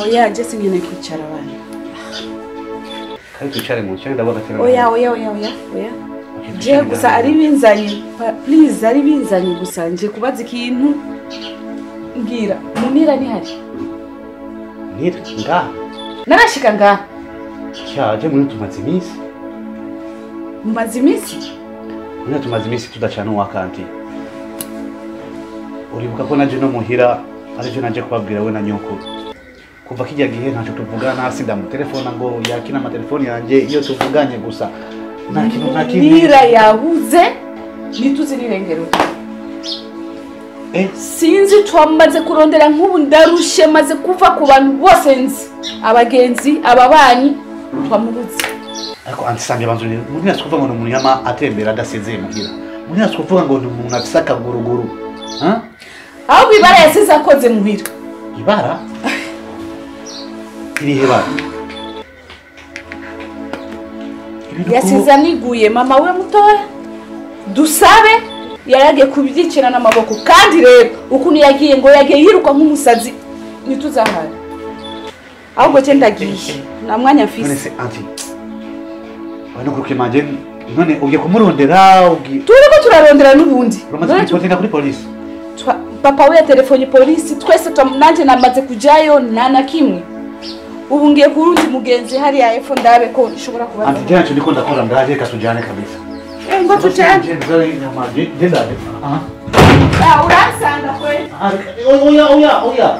Oya, Jesse ngine kwicara bana. Kari twicare mu cyangwa ndabona cyane. Oya, oya, oya, oya, oya. Je gusa ari binzanye. Please, ari binzanye gusa nje kubaza ikintu. Mbwira, Munira ni hari. Nira nga Narashika ngaha. cyaje muri tumaze iminsi. Mumaze iminsi? Tumaze iminsi tudacana uwa kanti. Uribuka ko naje no muhira arije nanje kubabwira we na nyoko. Kuva kijya gihe ntacyo tuvugana hasi ndamutelefona ngo yakina amatelefoni yanjye iyo tuvuganye gusa. Nta kintu nta kintu. nira yabuze nituzi n'irengero. Eh, sinzi twamaze kurondera nk'ubu ndarushe maze kuva ku bantu bose nzi abagenzi ababanyi twamubuze ariko antisange banzuri muri nasi kuvuga ngo ni umuntu yama atembera adasezeye muhira. Muri nasi kuvuga ngo ni umuntu afise akaguruguru. Ahubwo ibara yasize akoze muhira Ibara? Irihe bara? Yasize aniguye mama we mutoya. Dusabe yaragiye kubyicira n'amaboko. Kandi rero ukuntu yagiye ngo yagiye yiruka nk'umusazi ntituzahare ahubwo cye ndagiye nta mwanya mfise. Manje none ugiye kumurondera turi ko turarondera n'ubundi. Twa- papa we telefoni polisi twese twa- namaze kujayo nana kimwe ubu ngiye kurundi mugenzi hariya epfo ndabe ko ishobora kuba anti jana cyo ndiko ndakora ndaje ka tujane kabisa Eh, ngo tujane Ndendade. Ah, uransanga kweli Ah, Oya oya oya.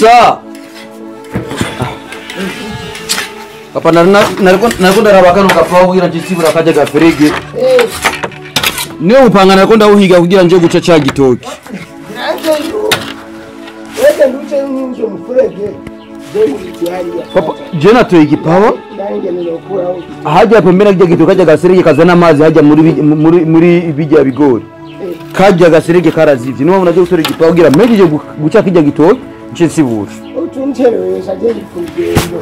saa papa nariko ndaraba kano kapawira chisibura kaja gafirige niwe mupanga nariko ndawuhiga kugira nje guca ca gitoki. Je natoye igipawa hajya pembera kijya gitoki kajya gasirige kazana amazi hajya muri bijya bigori kajya gasirige karazivye niwe unajya gutora igipawa kugira mejeje guca kijya gitoki jengi kugendo.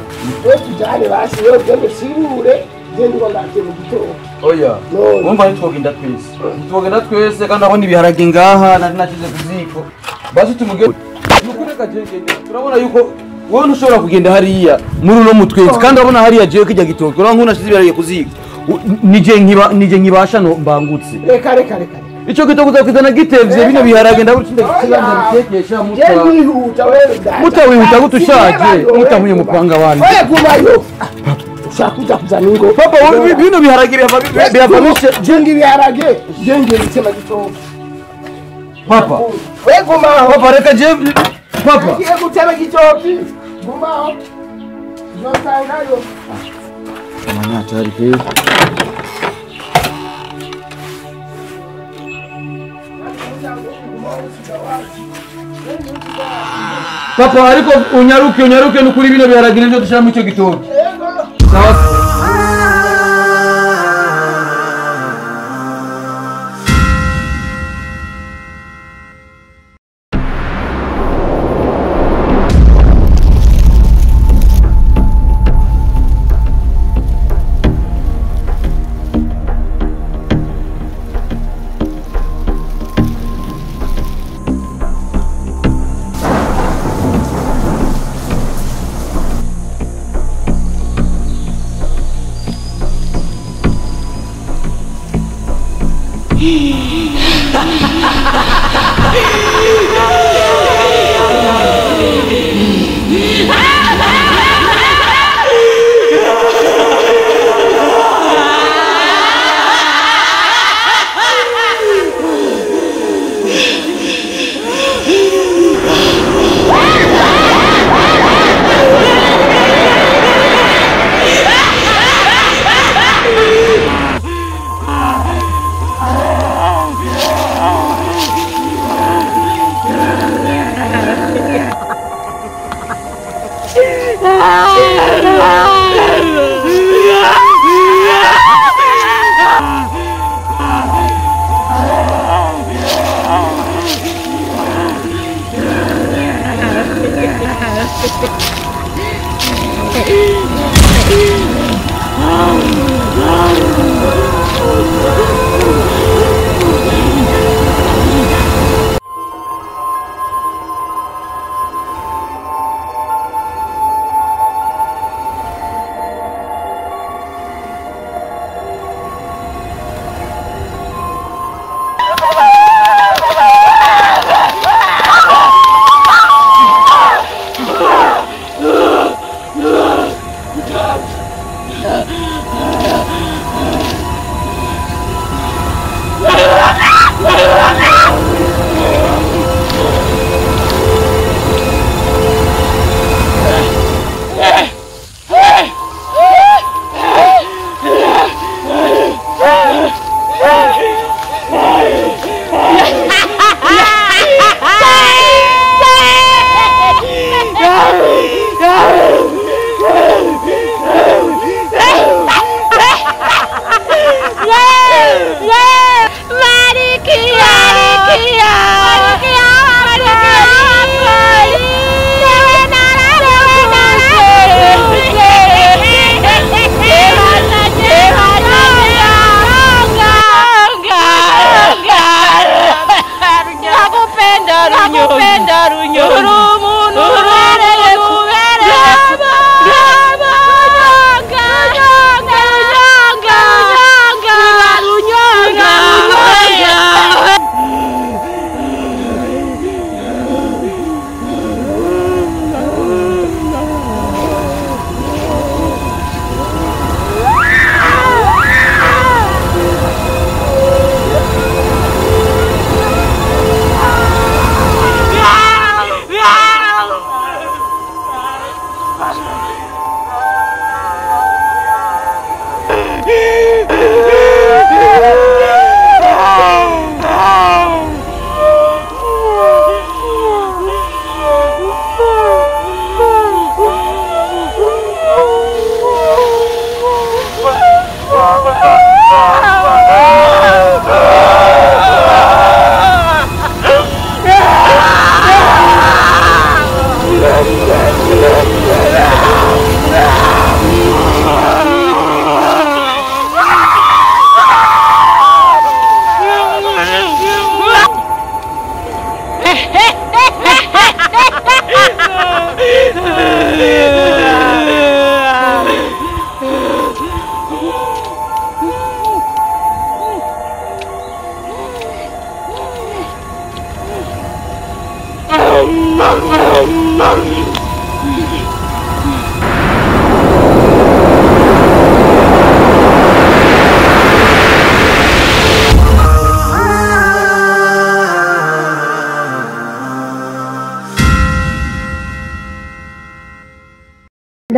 We tujane basi wewe ugende mu oya wumva ntitwogenda twese ntitwogenda twese kandi aho ibiharage ngaha nari nashize ku ziko basi tumuge nukuri kagegende turabona yuko wowe ntushobora kugenda hariya muri uno mutwenzi kandi urabona hariya jewe kijya gitoki urabona nk'unashize ibiharage ku ziko U- nije nkiba nije nkibasha no mbangutse Reka reka reka icyo gito kuzakizana gitevye bino eh. biharage ndabucinde kuzana bitekesha muta. Muta wihuta gutushaje mutahuye mupanga wanje oya kubayo shakuja kuzana ingo. Papa bino biharage biyafamisha jengi biharage. Jengi bisema gito papa. Wewe goma papa reka je papa. Yeye kutema kitopi goma Yo. Sai nayo. Mwana tayari Papa ariko unyaruke unyaruke nukuri bino biharage nivyo dushira mu icyo gitoki. Okay.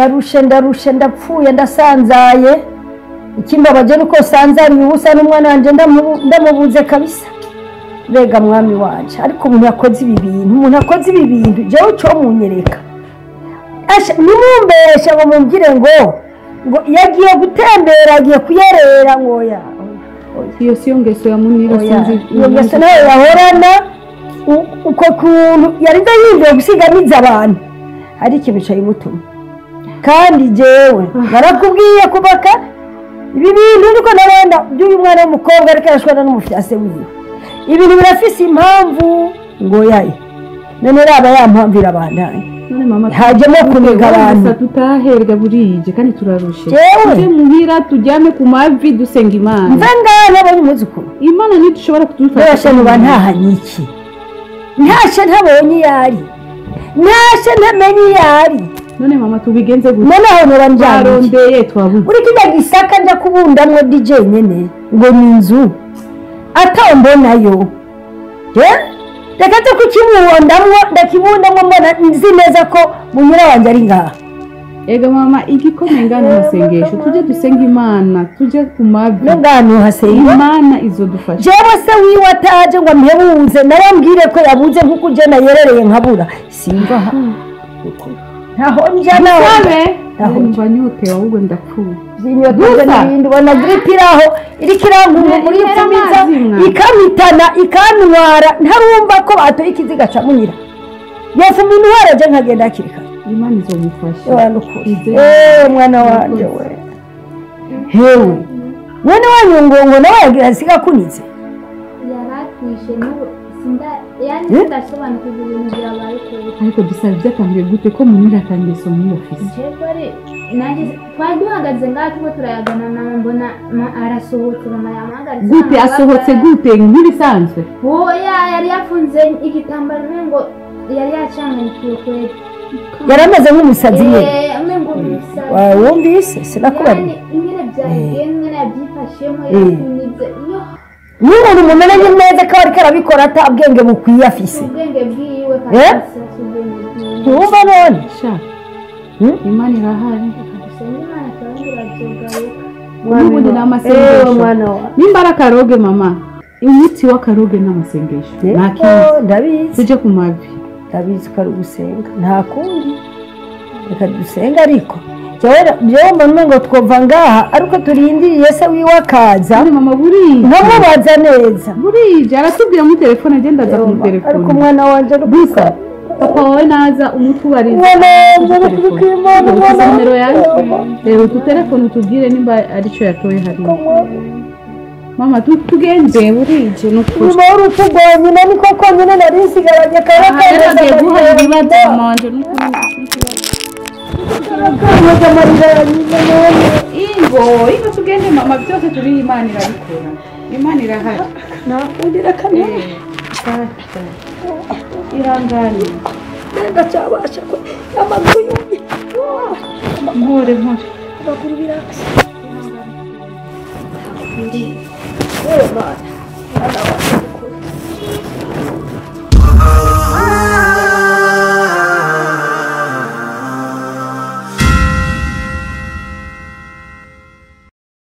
Ndarushe ndarushe ndapfuye ndasanzaye. Ikimbabaje nuko sanzariye ubusa n'umwana wanjye ndamu- ndamubuze kabisa. Mbega mwami wanje ariko umuntu yakoze ibi bintu umuntu akoze ibi bintu jewe cyo munyereka nimumbeshe ngo mumbwire ngo ngo yagiye gutembera agiye kuyerera ngo ya. Iyo siyo ngeso ya munira sinzi iyo ngeso na yo yahorana uko kuntu yarinda yinjiye gusigamiza abantu. Hari ikintu cyayimutuma kandi jewe narakubwiye kubaka ibi bintu niko nabona by'uyu mwana w'umukobwa ariko arashwana n'umufyase wiwe. Ibintu birafise impamvu. Ngo yaye none raba ya mpamvu irabandanya none mama hajyemo kuniga abantu. tutaherwa burije kandi turarushe. Tujye muhira tujyame ku mavi dusenga imana. Mva ngaha nabonye umwuzukuru imana ntidushobora kudufasha. Mbese nuba ntahanye iki ntashe ntabonye iyo ari. Ntashe ntamenye iyo ari. None mama tubigenze gute none aho nora njyanye twarondeye twabuze. Uri kijya gisaka njya kubundamwo dj nyene? Ngo ni inzu atombonayo reka cyo kukibundamwo ndakibundamwo mbona nzi neza ko munyura wanjye ari ngaha. Ega mama igikomeye ngana amasengesho tujye dusenga imana tujye ku mavi. No ngaha ntuhasenga imana izodufasha. Jewe se wiwe ataje ngo ampebuze nawe ambwire ko yabuze nk'uko ugenda yerereye nkabura. Simva aha. Ntaho njya nawe sabe Aho numva nyotewe ahubwo ndapfuye zinyotoze Gusa. n'ibindi ubona giripe iri aho iriko iranguruka muri ipfumiza ikamitana ikantwara ntarumva ko batoye ikiziga ca munyira yafuma intwara je nkagenda hakiri kare imana izomufasha. Eh, mwana wanje we hewe. Mwene wanyu ngo ngo nawe yagira asiga akunitse yaratwishe n'ubu sinda ariko dusaba byatangiye gute ko munira atangiye isomo muri ofisi twari duhagaze ngaho turiko turayagana nawe mbona arasohotse mama yamuhagaritse gute asohotse gute nk'ibisanzwe oya yari yafunze igitambaro umengo yari yacanganikiwe kweli yari ameze nk'umusazi Wa- wumvise sinakubari yani ingene byagiye ingene yabyifashemo n'umuntu mumenye neza ko ariko arabikora ata bwenge bukwiye afise. Ubwenge Eh? ubwenge ntiwumva none Hmm? imana irahari. N'ubundi ni Eh, amasengesho wa nimba ari akaroge mama umuti w'akaroge ni amasengesho nta kindi. Ndabizi. Tujye ku mavi. Ndabizi ko ari ugusenga. Nta kundi. Reka dusenga ariko. Jewe mbona ngo twova ngaha ariko turindiriye se wiwe akaza nkamubaza neza. Burije aratubwira muri telefone agenda aza ariko kumutelefone umwana wanje ari gusa papa wawe naza umutubariza umwana wanje ari kubikimana umwana nimero yanjye reba ututelefone utubwire nimba ari cyo yatoye hariya. Mama tu- tugende. Burije ni ukuri. Nyuma y'urupfu rwa nyina niko konyine nari nsigaranye kaba aha rero kamoze amarira ya nyina none ingo ingo tugende mama byose turi imana irabikora imana irahari nakundira kamwe ihangane nenda cyabasha ko amaguru yumye mpore mpore amaguru birasa yewe mana mwana wanjye mukuru